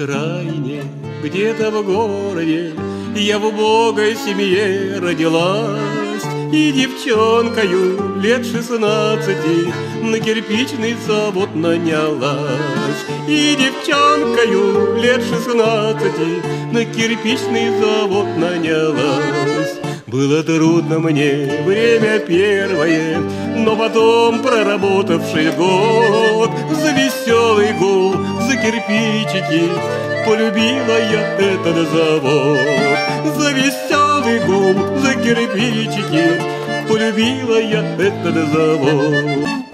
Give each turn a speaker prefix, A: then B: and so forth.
A: равнине, где-то в городе Я в убогой семье родилась. И девчонкою лет шестнадцати На кирпичный завод нанялась. И девчонкою лет шестнадцати На кирпичный завод нанялась. Было трудно мне время первое, Но потом, проработавший год, За веселый за кирпичики, Полюбила я этот завод. За веселый гул, за кирпичики, Полюбила я этот завод.